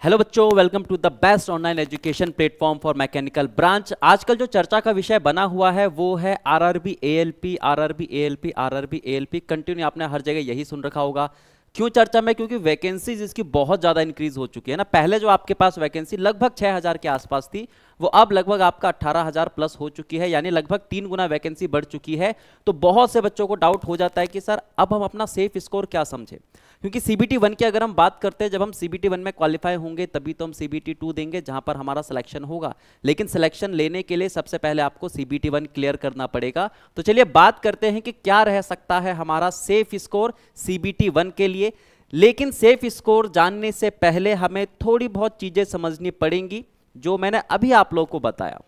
Hello बच्चों welcome to the best online education platform for mechanical branch आजकल जो चर्चा का विषय बना हुआ है, वो है RRB ALP RRB ALP RRB ALP continue आपने हर जगह यही सुन रखा होगा। क्यों चर्चा में? क्योंकि वैकेंसीज इसकी बहुत ज़्यादा इंक्रीज हो चुकी है ना। पहले जो आपके पास वैकेंसी लगभग 6000 के आसपास थी, वो अब लगभग आपका 18000 प्लस हो चुकी है, यानी लगभग तीन गुना वैकेंसी बढ़ चुकी है। तो बहुत से बच्चों को डाउट हो जाता है कि, सर, अब हम अपना सेफ़ स्कोर क्या समझे? क्योंकि सीबीटी वन की अगर हम बात करते हैं, जब हम सीबीटी वन में क्वालिफाई होंगे, तभी तो हम सीबीटी टू देंगे, जहाँ पर हमारा सिलेक्शन होगा। लेकिन सिलेक्शन लेने के लिए सबसे पहले आपको सीबीटी वन क्लियर करना पड़ेगा। तो चलिए बात करते हैं कि क्या रह सकता है हमारा सेफ़ स्कोर सीबीटी वन के लिए। लेकिन सेफ़ स्कोर जानने से पहले हमें थोड़ी बहुत चीज़ें समझनी पड़ेंगी, जो मैंने अभी आप लोगों को बताया।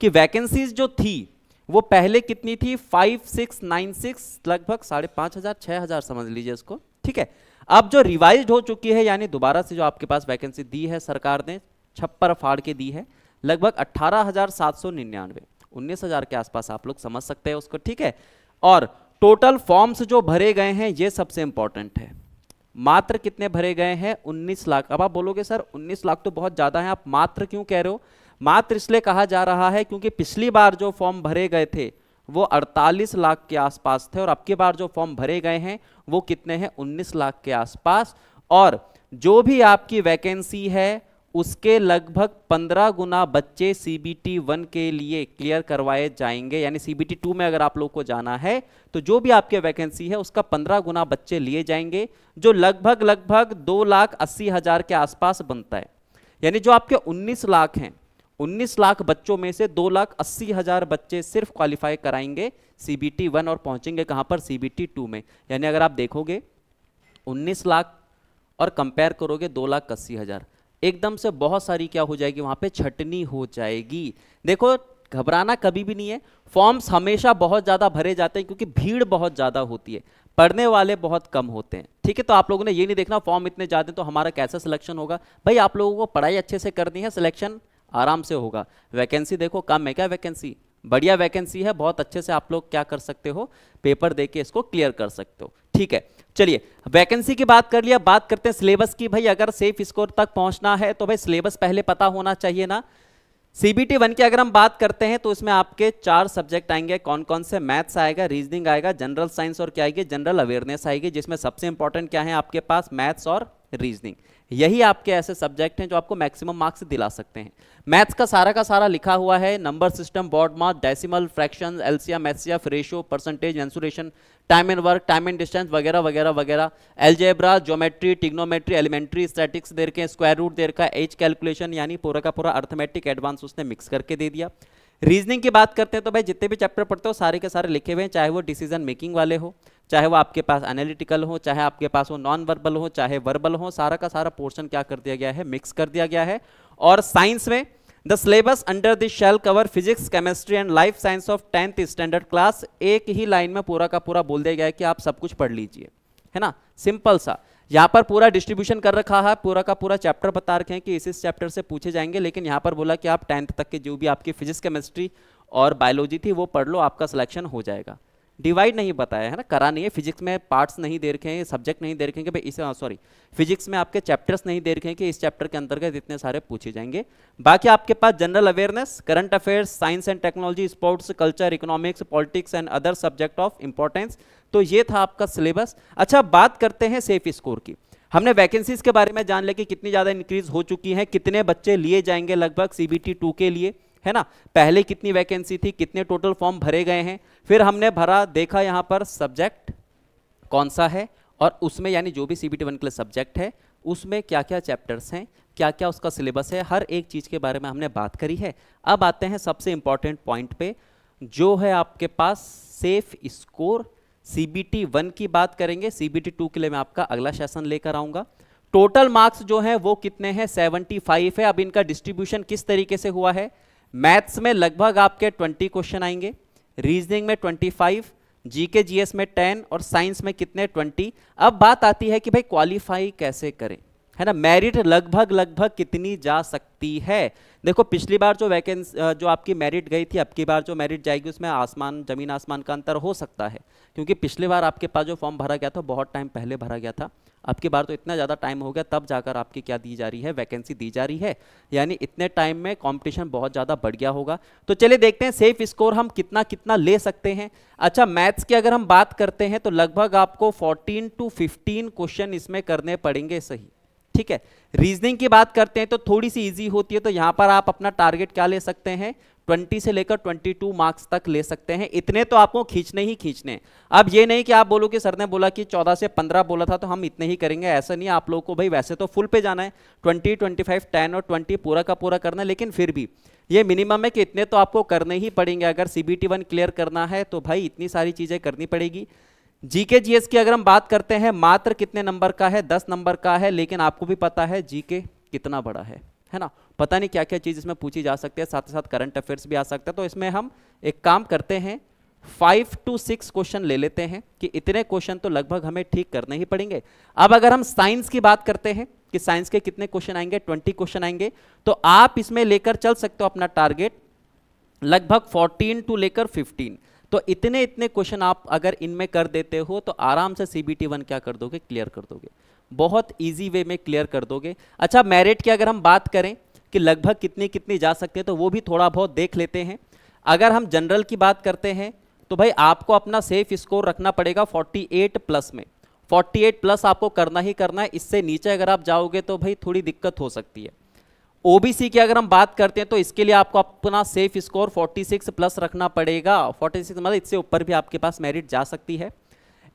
कि वैकेंसीज जो थी, वो पहले कितनी थी? फाइव सिक्स नाइन सिक्स लगभग साढ़े पाँच हज़ार, छह हज़ार समझ लीजिए इसको। ठीक है? अब जो रिवाइज हो चुकी है, यानी दोबारा से जो आपके पास वैकेंसी दी है सरकार ने, छप्पर फाड़ के दी है, लगभग अट्ठारह हज़ार सात सौ निन्यानवे। उन्नीस हज़ार के आसपास आप लोग समझ सकते हैं उसको, ठीक है? और टोटल फॉर्म्स जो भरे गए हैं, ये सबसे इंपॉर्टेंट है। मात्र कितने भरे गए हैं? 19 लाख। अब आप बोलोगे, सर 19 लाख तो बहुत ज़्यादा है, आप मात्र क्यों कह रहे हो? मात्र इसलिए कहा जा रहा है क्योंकि पिछली बार जो फॉर्म भरे गए थे वो 48 लाख के आसपास थे और अब की बार जो फॉर्म भरे गए हैं, वो कितने हैं? 19 लाख के आसपास। और जो भी आपकी वैकेंसी है, उसके लगभग 15 गुना बच्चे सीबीटी वन के लिए क्लियर करवाए जाएँगे। यानी सीबीटी टू में अगर आप लोग को जाना है तो जो भी आपके वैकेंसी है, उसका 15 गुना बच्चे लिए जाएँगे, जो लगभग लगभग दो लाख अस्सी हज़ार के आसपास बनता है। यानी जो आपके 19 लाख हैं 19 लाख बच्चों में से दो लाख अस्सी हज़ार बच्चे सिर्फ़ क्वालिफाई कराएँगे सीबीटी वन और पहुँचेंगे कहाँ पर? सीबीटी टू में। यानी अगर आप देखोगे 19 लाख और कंपेयर करोगे, दो लाख अस्सी हज़ार। एकदम से बहुत सारी क्या हो जाएगी? वहाँ पे छटनी हो जाएगी। देखो, घबराना कभी भी नहीं है। फॉर्म्स हमेशा बहुत ज़्यादा भरे जाते हैं क्योंकि भीड़ बहुत ज़्यादा होती है। पढ़ने वाले बहुत कम होते हैं। ठीक है तो आप लोगों ने ये नहीं देखना फॉर्म इतने ज़्यादा तो हमारा कैसा सिलेक्शन होगा? भाई, आप लोगों को पढ़ाई अच्छे से करनी है सिलेक्शन आराम से होगा। वैकेंसी देखो, कम है क्या वैकेंसी बढ़िया वैकेंसी है, बहुत अच्छे से आप लोग क्या कर सकते हो? पेपर दे के इसको क्लियर कर सकते हो। ठीक है, चलिए वैकेंसी की बात कर लिया, बात करते हैं सिलेबस की। भाई, अगर सेफ़ स्कोर तक पहुँचना है तो भाई सिलेबस पहले पता होना चाहिए ना। सीबीटी वन की अगर हम बात करते हैं तो इसमें आपके चार सब्जेक्ट आएँगे। कौन कौन से मैथ्स आएगा रीजनिंग आएगा जनरल साइंस और क्या आएगी? जनरल अवेयरनेस आएगी, जिसमें सबसे इंपॉर्टेंट क्या है आपके पास? मैथ्स और रीजनिंग यही आपके ऐसे सब्जेक्ट हैं जो आपको मैक्सिमम मार्क्स दिला सकते हैं। मैथ्स का सारा का सारा लिखा हुआ है number system board mark decimal fraction LCM HCF ratio percentage mensuration time and work time and distance वगैरह वगैरह वगैरह। Algebra geometry trigonometry elementary statistics देर के स्क्वायर रूट देर का एज कैलकुलेशन यानी पूरा का पूरा अर्थमेटिक एडवांस उसने मिक्स करके दे दिया। रीजनिंग की बात करते हैं तो भाई जितने भी चैप्टर पढ़ते हो, सारे के सारे लिखे हुए हैं, चाहे वो डिसीज़न मेकिंग वाले हो। चाहे वो आपके पास एनालिटिकल हो, चाहे आपके पास वो नॉन वर्बल हो, चाहे वर्बल हो, सारा का सारा पोर्शन क्या कर दिया गया है? मिक्स कर दिया गया है। और साइंस में the syllabus under this shall cover physics chemistry and life science of tenth standard class एक ही लाइन में पूरा का पूरा बोल दिया गया है कि आप सब कुछ पढ़ लीजिए। है ना? सिंपल सा। यहाँ पर पूरा डिस्ट्रीब्यूशन कर रखा है, पूरा का पूरा चैप्टर बता रखे हैं कि इस इस चैप्टर से पूछे जाएँगे, लेकिन यहाँ पर बोला कि आप टेंथ तक के जो भी आपकी फिजिक्स केमिस्ट्री और बायोलॉजी थी, वो पढ़ लो, आपका सिलेक्शन हो जाएगा। डिवाइड नहीं बताया, है ना? करा नहीं है। फिजिक्स में पार्ट्स नहीं दे रखे हैं सब्जेक्ट नहीं दे रखे हैं कि भाई इस सॉरी फिजिक्स में आपके चैप्टर्स नहीं दे रखे हैं कि इस चैप्टर के अंतर्गत इतने सारे पूछे जाएँगे। बाकी आपके पास general awareness current affairs science and technology sports culture economics politics and other subject of importance तो ये था आपका सिलेबस अच्छा बात करते हैं सेफ़ स्कोर की। हमने वैकेंसीज के बारे में जान लिया कि कितनी ज़्यादा इंक्रीज हो चुकी हैं, कितने बच्चे लिए जाएँगे लगभग सीबीटी टू के लिए। है ना? पहले कितनी वैकेंसी थी, कितने टोटल फॉर्म भरे गए हैं? फिर हमने भरा, देखा यहाँ पर सब्जेक्ट कौन सा है? और उसमें यानी जो भी सीबीटी वन के लिए सब्जेक्ट है, उसमें क्या क्या चैप्टर्स हैं? क्या क्या उसका सिलेबस है? हर एक चीज़ के बारे में हमने बात करी है। अब आते हैं सबसे इंपॉर्टेंट पॉइंट पे, जो है आपके पास सेफ़ स्कोर सीबीटी वन की बात करेंगे। सीबीटी टू के लिए मैं आपका अगला सेशन लेकर आऊँगा। टोटल मार्क्स जो है वो कितने हैं? 75 है। अब इनका डिस्ट्रीब्यूशन किस तरीके से हुआ है? मैथ्स में लगभग आपके 20 क्वेश्चन आएँगे, रीजनिंग में 25 जीके, जीएस में 10 और साइंस में कितने 20 अब बात आती है कि भाई क्वालिफाई कैसे करें। है ना मेरिट लगभग लगभग कितनी जा सकती है? देखो, पिछली बार जो वैकेंस जो आपकी मेरिट गई थी, अब की बार जो मेरिट जाएगी, उसमें आसमान, ज़मीन आसमान का अंतर हो सकता है। क्योंकि पिछली बार आपके पास जो फॉर्म भरा गया था, बहुत टाइम पहले भरा गया था। अब की बार तो इतना ज़्यादा टाइम हो गया, तब जाकर आपकी क्या दी जा रही है? वैकेंसी दी जा रही है। यानी इतने टाइम में कंपटीशन बहुत ज़्यादा बढ़ गया होगा। तो चलिए देखते हैं सेफ़ स्कोर हम कितना कितना ले सकते हैं। अच्छा मैथ्स की अगर हम बात करते हैं तो लगभग आपको 14 टू 15 क्वेश्चन इसमें करने पड़ेंगे सही। ठीक है? रीजनिंग की बात करते हैं तो थोड़ी सी इजी होती है तो यहाँ पर आप अपना टारगेट क्या ले सकते हैं? 20 से लेकर 22 मार्क्स तक ले सकते हैं। इतने तो आपको खींचने ही खींचने अब ये नहीं कि आप बोलो कि सर ने बोला कि 14 से 15 बोला था तो हम इतने ही करेंगे, ऐसा नहीं आप लोगों को भाई वैसे तो फुल पे जाना है। 20 25 10 और 20 पूरा का पूरा करना है, लेकिन फिर भी ये मिनिमम है कि इतने तो आपको करने ही पड़ेंगे। अगर सीबीटी वन क्लियर करना है तो भाई इतनी सारी चीज़ें करनी पड़ेगी। जीके जीएस की अगर हम बात करते हैं, मात्र कितने नंबर का है? दस नंबर का है, लेकिन आपको भी पता है जीके कितना बड़ा है है ना? पता नहीं क्या क्या चीज़ इसमें पूछी जा सकती है साथ ही साथ करंट अफेयर्स भी आ सकते हैं। तो इसमें हम एक काम करते हैं फाइव टू सिक्स क्वेश्चन ले लेते हैं कि इतने क्वेश्चन तो लगभग हमें ठीक करने ही पड़ेंगे। अब अगर हम साइंस की बात करते हैं, कि साइंस के कितने क्वेश्चन आएँगे? ट्वेंटी क्वेश्चन आएँगे तो आप इसमें लेकर चल सकते हो अपना टारगेट लगभग फोर्टीन टू लेकर फिफ्टीन तो इतने इतने क्वेश्चन आप अगर इनमें कर देते हो तो आराम से सीबीटी वन क्या कर दोगे? क्लियर कर दोगे। बहुत ईजी वे में क्लियर कर दोगे। अच्छा मेरिट की अगर हम बात करें कि लगभग कितनी कितनी जा सकते हैं तो वो भी थोड़ा बहुत देख लेते हैं। अगर हम जनरल की बात करते हैं तो भाई आपको अपना सेफ़ स्कोर रखना पड़ेगा 48 प्लस में। 48 प्लस आपको करना ही करना है। इससे नीचे अगर आप जाओगे तो भाई थोड़ी दिक्कत हो सकती है। ओबीसी की अगर हम बात करते हैं तो इसके लिए आपको अपना सेफ़ स्कोर 46 प्लस रखना पड़ेगा। 46 मतलब इससे ऊपर भी आपके पास मेरिट जा सकती है।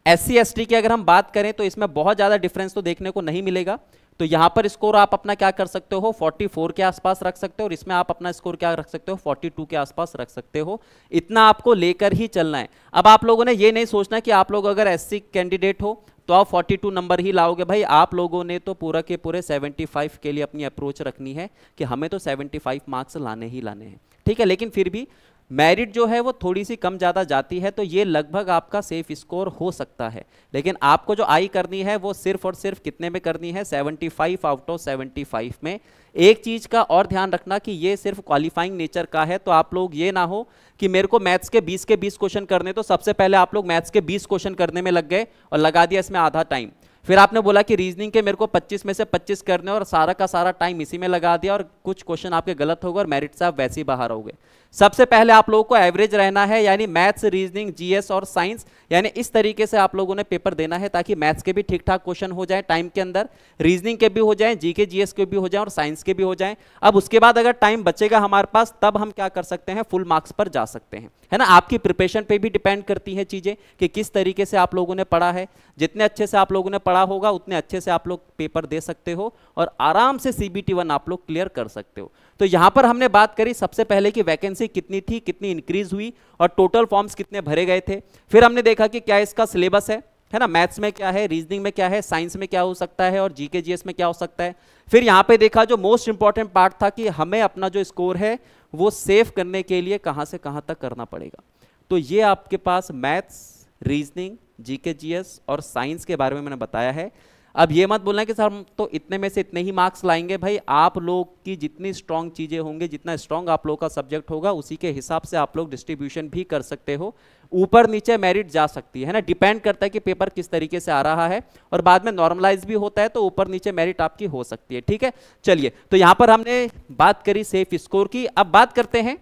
एस सी की अगर हम बात करें तो इसमें बहुत ज़्यादा डिफरेंस तो देखने को नहीं मिलेगा। तो यहाँ पर स्कोर आप अपना क्या कर सकते हो? 44 के आसपास रख सकते हो, और इसमें आप अपना स्कोर क्या रख सकते हो? 42 के आसपास रख सकते हो। इतना आपको लेकर ही चलना है। अब आप लोगों ने ये नहीं सोचना कि आप लोग अगर एससी कैंडिडेट हो तो आप 42 नंबर ही लाओगे, भाई, आप लोगों ने तो पूरा के पूरे 75 के लिए अपनी अप्रोच रखनी है कि हमें तो 75 मार्क्स लाने ही लाने हैं। ठीक है, लेकिन फिर भी मेरिट जो है वो थोड़ी सी कम ज़्यादा जाती है तो ये लगभग आपका सेफ़ स्कोर हो सकता है। लेकिन आपको जो आई करनी है, वो सिर्फ़ और सिर्फ़ कितने में करनी है? 75 आउट ऑफ़ 75 में। एक चीज़ का और ध्यान रखना कि ये सिर्फ़ क्वालिफाइंग नेचर का है तो आप लोग ये ना हो कि मेरे को मैथ्स के 20 के 20 क्वेश्चन करने तो सबसे पहले आप लोग मैथ्स के 20 क्वेश्चन करने में लग गए और लगा दिया इसमें आधा टाइम फिर आपने बोला कि रीजनिंग के मेरे को 25 में से 25 करने और सारा का सारा टाइम इसी में लगा दिया और कुछ क्वेश्चन आपके गलत हो गए और मेरिट से आप वैसे ही बाहर हो गए। सबसे पहले आप लोगों को एवरेज रहना है, यानी मैथ्स रीजनिंग जीएस और साइंस यानी इस तरीके से आप लोगों ने पेपर देना है ताकि मैथ्स के भी ठीक ठाक क्वेश्चन हो जाए टाइम के अंदर रीजनिंग के भी हो जाए जीके जीएस के भी हो जाए और साइंस के भी हो जाए। अब उसके बाद अगर टाइम बचेगा हमारे पास, तब हम क्या कर सकते हैं फुल मार्क्स पर जा सकते हैं। है ना? आपकी प्रिपरेशन पे भी डिपेंड करती है चीज़ें कि किस तरीके से आप लोगों ने पढ़ा है। जितने अच्छे से आप लोगों ने पढ़ा होगा, उतने अच्छे से आप लोग पेपर दे सकते हो और आराम से सीबीटी वन आप लोग क्लियर कर सकते हो। तो यहाँ पर हमने बात करी सबसे पहले कि वैकेंसी कितनी थी, कितनी इंक्रीज हुई और टोटल फॉर्म्स कितने भरे गए थे। फिर हमने देखा कि क्या इसका सिलेबस है है ना? मैथ्स में क्या है रीजनिंग में क्या है साइंस में क्या हो सकता है और जीके जीएस में क्या हो सकता है। फिर यहाँ पे देखा जो मोस्ट इंपॉर्टेंट पार्ट था कि हमें अपना जो स्कोर है, वो सेव करने के लिए कहाँ से कहाँ तक करना पड़ेगा। तो ये आपके पास मैथ्स रीजनिंग जीके जीएस और साइंस के बारे में मैंने बताया है। अब ये मत बोलना कि सर, हम तो इतने में से इतने ही मार्क्स लाएँगे। भाई, आप लोग की जितनी स्ट्रांग चीज़ें होंगे, जितना स्ट्रांग आप लोग का सब्जेक्ट होगा, उसी के हिसाब से आप लोग डिस्ट्रीब्यूशन भी कर सकते हो। ऊपर नीचे मेरिट जा सकती है ना? डिपेंड करता है कि पेपर किस तरीके से आ रहा है और बाद में नॉर्मलाइज भी होता है तो ऊपर नीचे मेरिट आपकी हो सकती है, ठीक है? चलिए तो यहाँ पर हमने बात करी सेफ़ स्कोर की। अब बात करते हैं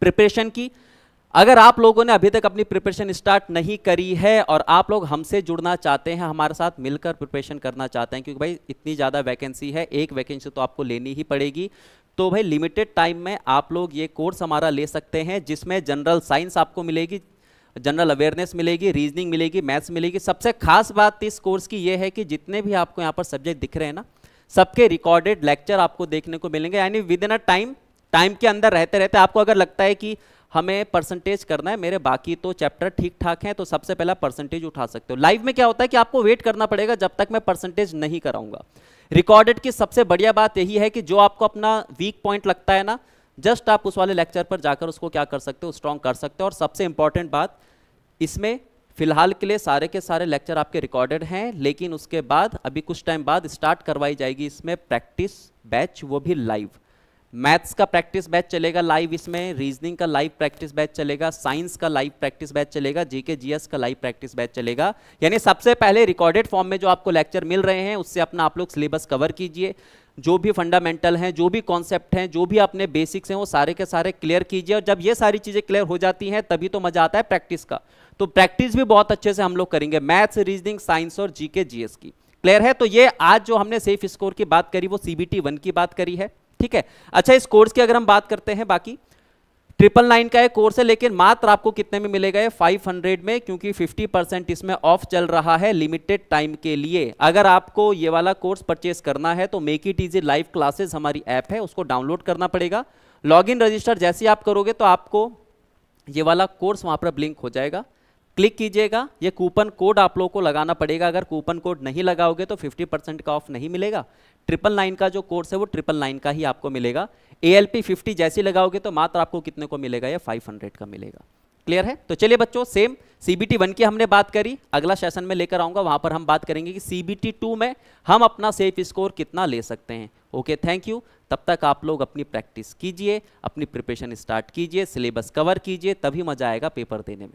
प्रिपरेशन की। अगर आप लोगों ने अभी तक अपनी प्रिपरेशन स्टार्ट नहीं करी है और आप लोग हमसे जुड़ना चाहते हैं, हमारे साथ मिलकर प्रिपरेशन करना चाहते हैं, क्योंकि भाई इतनी ज़्यादा वैकेंसी है, एक वैकेंसी तो आपको लेनी ही पड़ेगी। तो भाई लिमिटेड टाइम में आप लोग ये कोर्स हमारा ले सकते हैं, जिसमें जनरल साइंस आपको मिलेगी जनरल अवेयरनेस मिलेगी रीजनिंग मिलेगी मैथ्स मिलेगी। सबसे खास बात इस कोर्स की ये है कि जितने भी आपको यहाँ पर सब्जेक्ट दिख रहे हैं ना, सबके रिकॉर्डेड लेक्चर आपको देखने को मिलेंगे। यानी within a time time के अंदर रहते रहते आपको अगर लगता है कि हमें परसेंटेज करना है, मेरे बाकी तो चैप्टर ठीक ठाक हैं तो सबसे पहला परसेंटेज उठा सकते हो। लाइव में क्या होता है कि आपको वेट करना पड़ेगा जब तक मैं परसेंटेज नहीं कराऊँगा। रिकॉर्डेड की सबसे बढ़िया बात यही है कि जो आपको अपना वीक पॉइंट लगता है ना जस्ट आप उस वाले लेक्चर पर जाकर उसको क्या कर सकते हो स्ट्रॉन्ग कर सकते हो। और सबसे इंपॉर्टेंट बात, इसमें फ़िलहाल के लिए सारे के सारे लेक्चर आपके रिकॉर्डेड हैं, लेकिन उसके बाद, अभी कुछ टाइम बाद स्टार्ट करवाई जाएगी इसमें प्रैक्टिस बैच वो भी लाइव मैथ्स का प्रैक्टिस बैच चलेगा लाइव इसमें रीजनिंग का लाइव प्रैक्टिस बैच चलेगा साइंस का लाइव प्रैक्टिस बैच चलेगा जीके जीएस का लाइव प्रैक्टिस बैच चलेगा। यानी सबसे पहले रिकॉर्डेड फॉर्म में जो आपको लेक्चर मिल रहे हैं, उससे अपना आप लोग सिलेबस कवर कीजिए। जो भी फंडामेंटल हैं, जो भी कॉन्सेप्ट हैं, जो भी अपने बेसिक्स हैं, वो सारे के सारे क्लियर कीजिए और जब ये सारी चीज़ें क्लियर हो जाती हैं, तभी तो मज़ा आता है प्रैक्टिस का। तो प्रैक्टिस भी बहुत अच्छे से हम लोग करेंगे मैथ्स रीजनिंग साइंस और जीके जीएस की। क्लियर है? तो ये आज जो हमने सेफ़ स्कोर की बात करी, वो सीबीटी वन की बात करी है। ठीक है? अच्छा इस कोर्स की अगर हम बात करते हैं बाकी ट्रिपल नाइन का एक कोर्स है, लेकिन मात्र आपको कितने में मिलेगा ये? 500 में, क्योंकि 50 परसेंट इसमें ऑफ़ चल रहा है लिमिटेड टाइम के लिए। अगर आपको ये वाला कोर्स परचेस करना है तो make it easy live classes हमारी ऐप है, उसको डाउनलोड करना पड़ेगा। लॉगिन रजिस्टर जैसे आप करोगे तो आपको ये वाला कोर्स वहाँ पर ब्लिंक हो जाएगा। क्लिक कीजिएगा, ये कूपन कोड आप लोगों को लगाना पड़ेगा। अगर कूपन कोड नहीं लगाओगे तो 50 परसेंट का ऑफ़ नहीं मिलेगा। ट्रिपल नाइन का जो कोर्स है वो ट्रिपल नाइन का ही आपको मिलेगा। ए एल पी फिफ्टी जैसे लगाओगे तो मात्र आपको कितने को मिलेगा? या फाइव हंड्रेड का मिलेगा। क्लियर है? तो चलिए बच्चों सेम सीबीटी वन की हमने बात करी। अगला सेशन में लेकर आऊँगा। वहाँ पर हम बात करेंगे कि सीबीटी टू में हम अपना सेफ़ स्कोर कितना ले सकते हैं। ओके थैंक यू तब तक आप लोग अपनी प्रैक्टिस कीजिए, अपनी प्रिपरेशन स्टार्ट कीजिए सिलेबस कवर कीजिए, तभी मज़ा आएगा पेपर देने में।